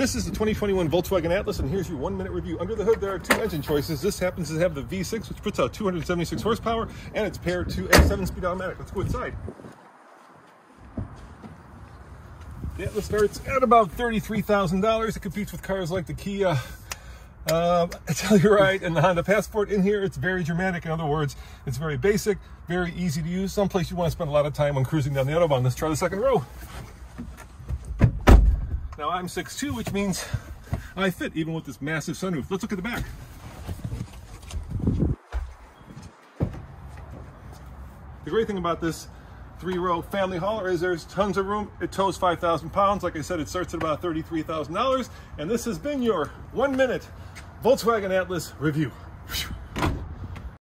This is the 2021 Volkswagen Atlas, and here's your one minute review. Under the hood, there are two engine choices. This happens to have the V6, which puts out 276 horsepower, and it's paired to a seven speed automatic. Let's go inside. The Atlas starts at about $33,000. It competes with cars like the Kia uh, Telluride and the Honda Passport. In here, it's very dramatic. In other words, it's very basic, very easy to use. Someplace you want to spend a lot of time when cruising down the Autobahn. Let's try the second row. Now I'm 6'2", which means I fit even with this massive sunroof. Let's look at the back. The great thing about this three-row family hauler is there's tons of room. It tows 5,000 pounds. Like I said, it starts at about $33,000. And this has been your one-minute Volkswagen Atlas review.